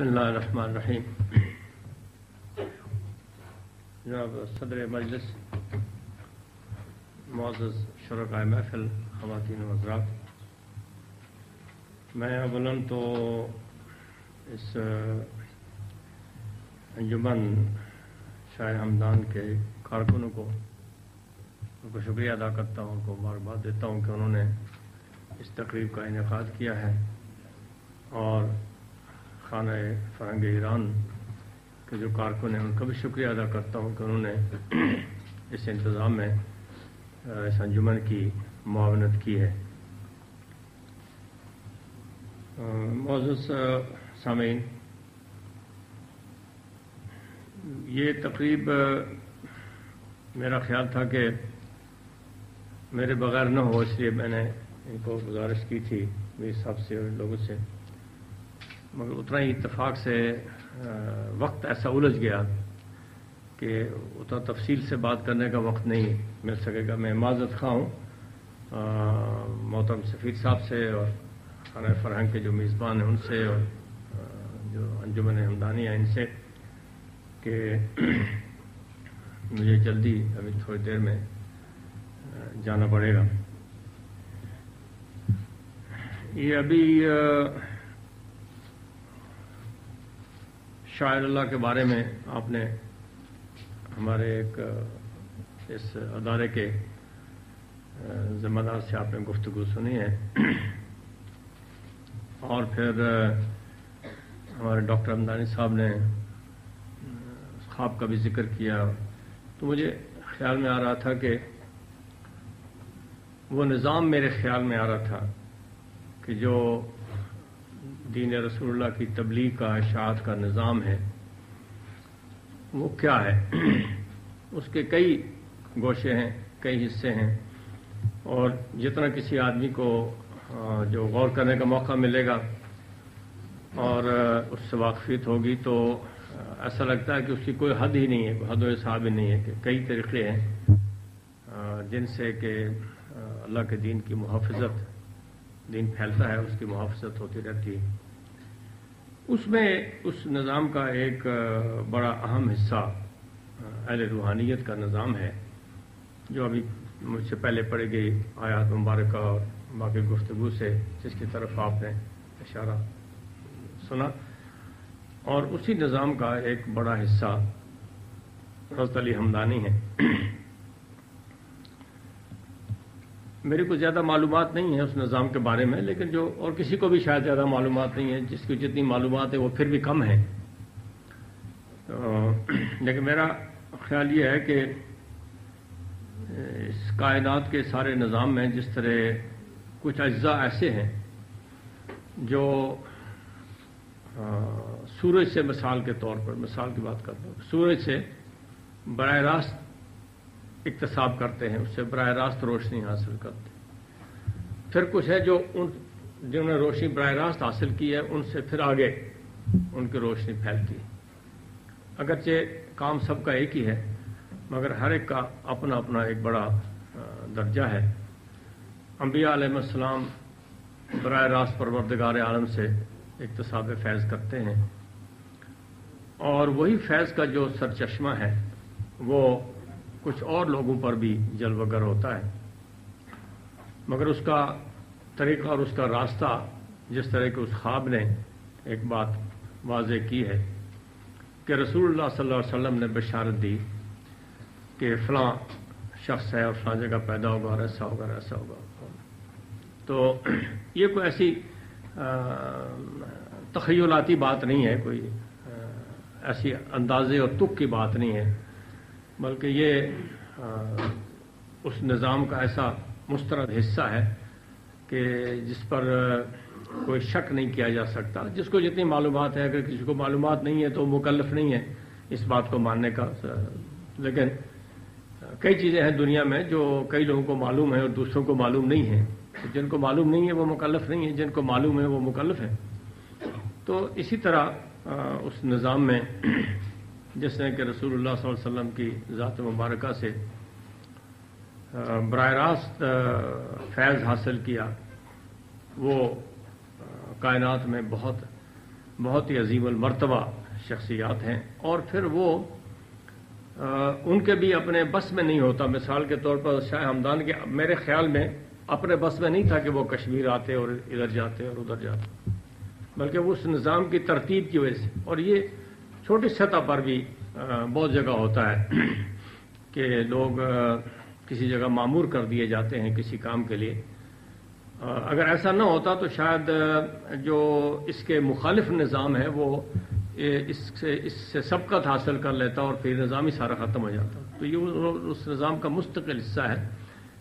बसमीम जनाब, सदर मजलिस मोज़ शुरा महफिल ख़वान हजरात। मैं अवलन तो इस अंजुमन शाह हमदान के कारकुनों को, उनको शुक्रिया अदा करता हूँ, उनको मुबारकबाद देता हूँ कि उन्होंने इस तकरीब का इनका किया है। और खाना फ़रंग ईरान के जो कारकुन हैं, उनका भी शुक्रिया अदा करता हूँ कि उन्होंने इस इंतज़ाम में इस अंजुमन की मावनत की है। मोज़ सामीन, ये तकरीब मेरा ख्याल था कि मेरे बगैर न हो, इसलिए मैंने इनको गुजारिश की थी मेरे साहब से और लोगों से। मगर उतना ही इतफाक़ से वक्त ऐसा उलझ गया कि उतना तफसील से बात करने का वक्त नहीं मिल सकेगा। मैं माजत खा हूँ मोहतरम सफ़ीर साहब से और खाना फरहंग के जो मेज़बान हैं उनसे और जो अंजुमन हमदानी हैं इनसे कि मुझे जल्दी अभी थोड़ी देर में जाना पड़ेगा। ये अभी शायर अल्लाह के बारे में आपने हमारे एक, इस अदारे के ज़िम्मेदार से आपने गुफ्तु सुनी है। और फिर हमारे डॉक्टर हमदानी साहब ने ख्वाब का भी ज़िक्र किया। तो मुझे ख्याल में आ रहा था कि वो निज़ाम मेरे ख्याल में आ रहा था कि जो दीन रसूलुल्लाह की तबलीग का इशात का निज़ाम है। वो क्या है? उसके कई गोशे हैं, कई हिस्से हैं। और जितना किसी आदमी को जो गौर करने का मौका मिलेगा और उससे वाकफियत होगी तो ऐसा लगता है कि उसकी कोई हद ही नहीं है, हद हिसाब ही नहीं है कि कई तरीक़े हैं जिनसे कि अल्लाह के दीन की मुहाफ़त दिन फैलता है, उसकी मुहाफ़त होती रहती है। उसमें उस निज़ाम का एक बड़ा अहम हिस्सा अहल रूहानियत का निज़ाम है, जो अभी मुझसे पहले पढ़ी गई आयात मुबारक और बाकी गुफ्तु से, जिसकी तरफ़ आपने इशारा सुना। और उसी निज़ाम का एक बड़ा हिस्सा रजत अली हमदानी है। मेरे को ज़्यादा मालूम नहीं है उस निज़ाम के बारे में, लेकिन जो और किसी को भी शायद ज़्यादा मालूम नहीं है, जिसकी जितनी मालूम है वो फिर भी कम है। तो लेकिन मेरा ख्याल ये है कि, इस कायनात के सारे निज़ाम में जिस तरह कुछ अज्जा ऐसे हैं, जो सूरज से मिसाल के तौर पर, मिसाल की बात करता हूँ, सूरज से बर रास्त इकतसाब करते हैं, उससे बर रास्त रोशनी हासिल करते हैं। फिर कुछ है जो उन, जिन्होंने रोशनी बर रास्त हासिल की है, उनसे फिर आगे उनकी रोशनी फैलती है। अगरचे काम सबका एक ही है, मगर हर एक का अपना अपना एक बड़ा दर्जा है। अम्बिया आलम बर रास्त परवरदगार आलम से इकतसाब फैज़ करते हैं। और वही फैज़ का जो सरचश्मा है, वो कुछ और लोगों पर भी जलवगर होता है। मगर उसका तरीका और उसका रास्ता, जिस तरह के उस ख्वाब ने एक बात वाज की है कि रसूलुल्लाह सल्लल्लाहु अलैहि वसल्लम ने बशारत दी कि फ़लाँ शख्स है और फलां जगह पैदा होगा और ऐसा होगा और ऐसा होगा। तो ये कोई ऐसी तखयलाती बात नहीं है, कोई ऐसी अंदाजे और तुक की बात नहीं है। बल्कि ये उस निज़ाम का ऐसा मुस्तरद हिस्सा है कि जिस पर कोई शक नहीं किया जा सकता। जिसको जितनी मालूम है, अगर किसी को मालूम नहीं है तो मुकलफ नहीं है इस बात को मानने का लेकिन कई चीज़ें हैं दुनिया में जो कई लोगों को मालूम है और दूसरों को मालूम नहीं है। तो जिनको मालूम नहीं है, वो मुकलफ नहीं है, जिनको मालूम है, वो मुकलफ है। तो इसी तरह उस निज़ाम में जिसने कि रसूलुल्लाह वसल्लम की ज़ात मुबारक से बर रास्त फैज़ हासिल किया वो कायनात में बहुत बहुत ही अजीम मरतबा शख्सियात हैं। और फिर वो आ, उनके भी अपने बस में नहीं होता। मिसाल के तौर पर शाह हमदान के मेरे ख्याल में अपने बस में नहीं था कि वो कश्मीर आते और इधर जाते और उधर जाते बल्कि उस निज़ाम की तरतीब की वजह से। और ये छोटी सतह पर भी बहुत जगह होता है कि लोग किसी जगह मामूर कर दिए जाते हैं किसी काम के लिए। अगर ऐसा ना होता तो शायद जो इसके मुखालिफ निज़ाम है, वो इससे इससे सबकत हासिल कर लेता और फिर निज़ाम ही सारा ख़त्म हो जाता। तो ये उस निज़ाम का मुस्तकिल हिस्सा है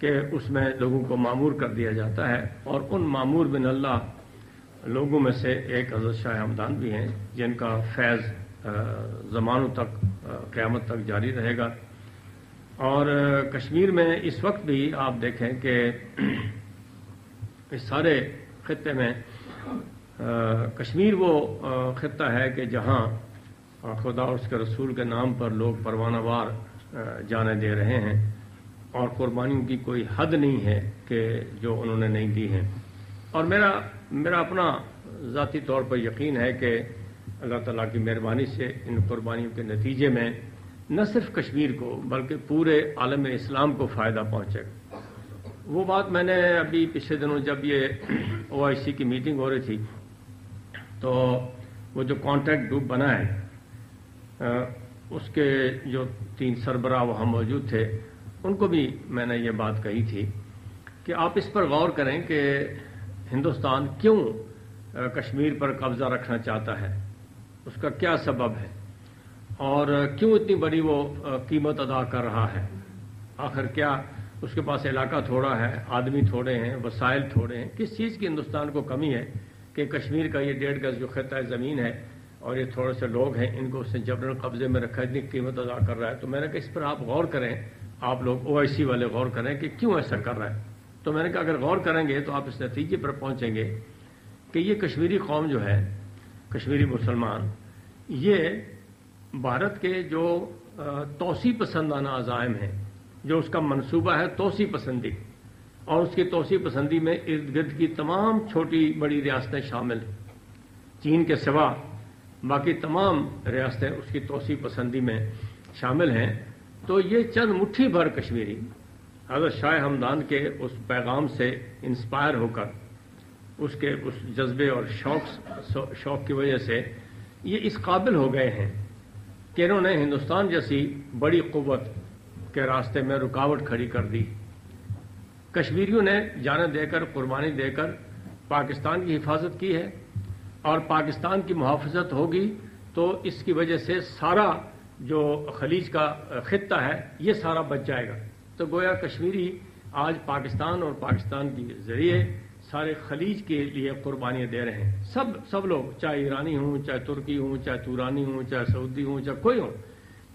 कि उसमें लोगों को मामूर कर दिया जाता है और उन मामूर बिन अल्लाह लोगों में से एक हज़रत शाह हमदान भी हैं, जिनका फैज़ ज़मानों तक क़्यामत तक जारी रहेगा। और कश्मीर में इस वक्त भी आप देखें कि इस सारे खत्े में कश्मीर वो खत्ता है कि जहाँ खुदा और उसके रसूल के नाम पर लोग परवानावार जाने दे रहे हैं। और कुर्बानियों की कोई हद नहीं है कि जो उन्होंने नहीं दी है। और मेरा मेरा अपना ज़ाती तौर पर यकीन है कि अल्लाह ताला की मेहरबानी से इन कुर्बानियों के नतीजे में न सिर्फ़ कश्मीर को, बल्कि पूरे आलम इस्लाम को फ़ायदा पहुंचेगा वो बात मैंने अभी पिछले दिनों जब ये ओ आई सी की मीटिंग हो रही थी तो वो जो कॉन्ट्रैक्ट ग्रुप बना है उसके जो तीन सरबराह वहाँ मौजूद थे, उनको भी मैंने ये बात कही थी कि आप इस पर गौर करें कि हिंदुस्तान क्यों कश्मीर पर कब्जा रखना चाहता है। उसका क्या सबब है? और क्यों इतनी बड़ी वो कीमत अदा कर रहा है? आखिर क्या उसके पास इलाका थोड़ा है? आदमी थोड़े हैं वसाइल थोड़े हैं। किस चीज़ की हिंदुस्तान को कमी है कि कश्मीर का ये डेढ़ गज जो खत्ता ज़मीन है, और ये थोड़े से लोग हैं, इनको उसने जबरन कब्जे में रखा इतनी कीमत अदा कर रहा है? तो मैंने कहा, इस पर आप गौर करें। आप लोग ओ वाले गौर करें कि क्यों ऐसा कर रहा है? तो मैंने कहा, अगर गौर करेंगे तो आप इस नतीजे पर पहुँचेंगे कि ये कश्मीरी कौम जो है कश्मीरी मुसलमान, ये भारत के जो तोसी पसंदाना अजायम हैं, जो उसका मनसूबा है तोसी पसंदी, और उसकी तोसी पसंदी में इर्द गिर्द की तमाम छोटी बड़ी रियासतें शामिल हैं। चीन के सिवा बाकी तमाम रियासतें उसकी तोसी पसंदी में शामिल हैं। तो ये चंद मुट्ठी भर कश्मीरी हज़रत शाह हमदान के उस पैगाम से इंस्पायर होकर उसके उस जज्बे और शौक शौक की वजह से ये इस काबिल हो गए हैं कि इन्होंने हिंदुस्तान जैसी बड़ी कुत के रास्ते में रुकावट खड़ी कर दी। कश्मीरियों ने जान देकर, कुर्बानी देकर पाकिस्तान की हिफाजत की है और पाकिस्तान की मुहाफजत होगी तो इसकी वजह से सारा जो खलीज का खत्ता है, ये सारा बच जाएगा। तो गोया कश्मीरी आज पाकिस्तान और पाकिस्तान के ज़रिए सारे खलीज के लिए कुर्बानियाँ दे रहे हैं। सब सब लोग, चाहे ईरानी हों, चाहे तुर्की हों, चाहे तुरानी हों, चाहे सऊदी हों, चाहे कोई हो,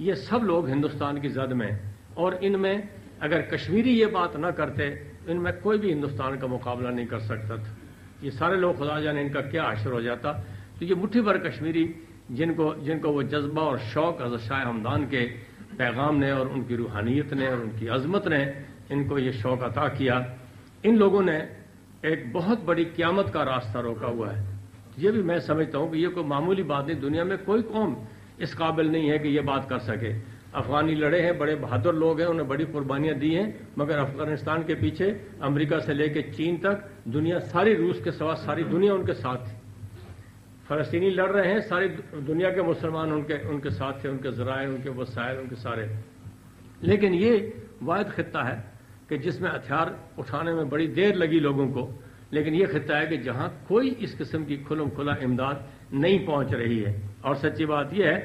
ये सब लोग हिंदुस्तान की जद में और इनमें अगर कश्मीरी ये बात ना करते, इनमें कोई भी हिंदुस्तान का मुकाबला नहीं कर सकता था। ये सारे लोग खुदा जाने इनका क्या आशर हो जाता। तो ये मुट्ठी भर कश्मीरी, जिनको जिनको वो जज्बा और शौक हज़रत शाह हमदान के पैगाम ने और उनकी रूहानियत ने और उनकी अजमत ने इनको ये शौक अता किया। इन लोगों ने एक बहुत बड़ी क्यामत का रास्ता रोका हुआ है। ये भी मैं समझता हूँ कि ये कोई मामूली बात नहीं, दुनिया में कोई कौम इस काबिल नहीं है कि ये बात कर सके। अफगानी लड़े हैं, बड़े बहादुर लोग हैं, उन्हें बड़ी कुर्बानियाँ दी हैं, मगर अफ़गानिस्तान के पीछे, अमेरिका से लेकर चीन तक, दुनिया, सारी रूस के सवा सारी दुनिया उनके साथ थी। फलस्तीनी लड़ रहे हैं, सारी दुनिया के मुसलमान उनके उनके साथ थे, उनके जराए, उनके वसायल, उनके सारे। लेकिन ये वायद खत्ता है कि जिसमें हथियार उठाने में बड़ी देर लगी लोगों को लेकिन यह खत्ता है कि जहाँ कोई इस किस्म की खुलम खुला इमदाद नहीं पहुँच रही है। और सच्ची बात यह है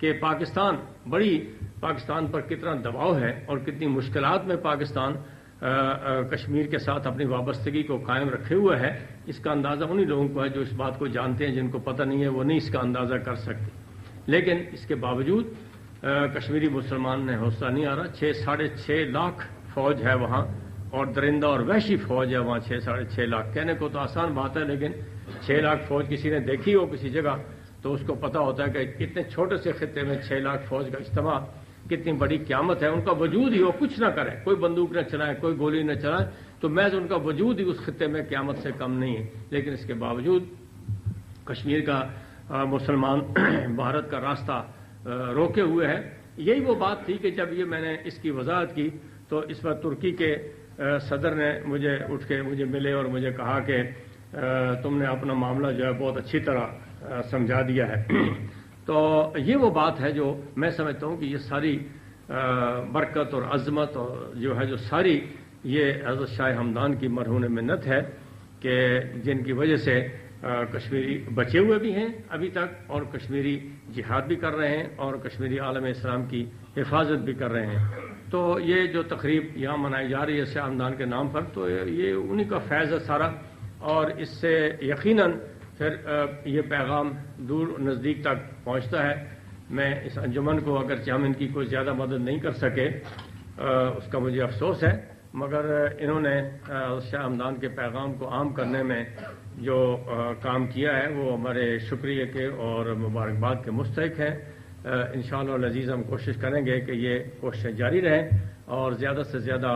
कि पाकिस्तान बड़ी पाकिस्तान पर कितना दबाव है और कितनी मुश्किल में पाकिस्तान आ, आ, कश्मीर के साथ अपनी वाबस्तगी को कायम रखे हुए है इसका अंदाज़ा उन्हीं लोगों को है जो इस बात को जानते हैं जिनको पता नहीं है वो नहीं इसका अंदाज़ा कर सकते। लेकिन इसके बावजूद आ, कश्मीरी मुसलमान ने हौसला नहीं आ रहा। छः साढ़े छः लाख फौज है वहाँ, और दरिंदा और वैशी फौज है वहाँ, छह साढ़े छह लाख। कहने को तो आसान बात है, लेकिन छह लाख फौज किसी ने देखी हो किसी जगह तो उसको पता होता है कि इतने छोटे से खत्े में छह लाख फौज का इस्तेमाल कितनी बड़ी क्यामत है, उनका वजूद ही वो कुछ ना करे। कोई बंदूक न चलाए, कोई गोली न चलाए तो मैं उनका वजूद ही उस खत्े में क्यामत से कम नहीं है। लेकिन इसके बावजूद कश्मीर का मुसलमान भारत का रास्ता रोके हुए है। यही वो बात थी कि जब ये मैंने इसकी वजाहत की तो इस पर तुर्की के सदर ने मुझे उठ के, मुझे मिले और मुझे कहा कि तुमने अपना मामला जो है बहुत अच्छी तरह समझा दिया है। तो ये वो बात है जो मैं समझता हूँ कि ये सारी बरकत और अजमत और जो है जो सारी ये हज़रत शाह हमदान की मरहून मिन्नत है कि जिनकी वजह से कश्मीरी बचे हुए भी हैं अभी तक और कश्मीरी जिहाद भी कर रहे हैं और कश्मीरी आलम इस्लाम की हिफाजत भी कर रहे हैं। तो ये जो तकरीब यहाँ मनाई जा रही है शाह हमदान के नाम पर तो ये उन्हीं का फैज़ है सारा। और इससे यकीन फिर ये पैगाम दूर नज़दीक तक पहुँचता है। मैं इस अंजुमन को अगर हम इनकी कोई ज़्यादा मदद नहीं कर सके उसका मुझे अफसोस है। मगर इन्होंने शाह हमदान के पैगाम को आम करने में जो काम किया है, वो हमारे शुक्रिया के और मुबारकबाद के मुस्तक हैं। इन शजीज़ हम कोशिश करेंगे कि ये कोशिशें जारी रहें और ज़्यादा से ज़्यादा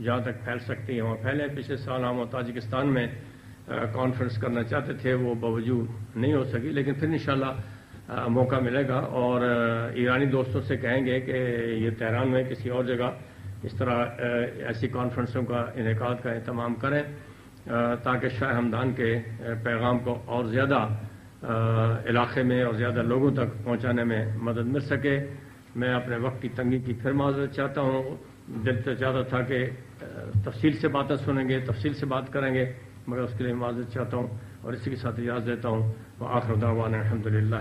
जहाँ तक फैल सकती हैं, वहाँ फैलें। पिछले साल हम ताजिकिस्तान में कॉन्फ्रेंस करना चाहते थे, वो बावजूद नहीं हो सकी, लेकिन फिर इंशाल्लाह मौका मिलेगा और ईरानी दोस्तों से कहेंगे कि ये तहरान में किसी और जगह इस तरह ऐसी कॉन्फ्रेंसों का इनका का अहतमाम करें ताकि शाह हमदान के पैगाम को और ज़्यादा इलाके में और ज़्यादा लोगों तक पहुँचाने में मदद मिल सके। मैं अपने वक्त की तंगी की फिर माजरत चाहता हूँ। दिल से चाहता था कि तफसील से बातें सुनेंगे, तफसील से बात करेंगे, मगर उसके लिए माजरत चाहता हूँ और इसी के साथ इजाज़ देता हूँ। आखिर दावान अलहमदिल्ला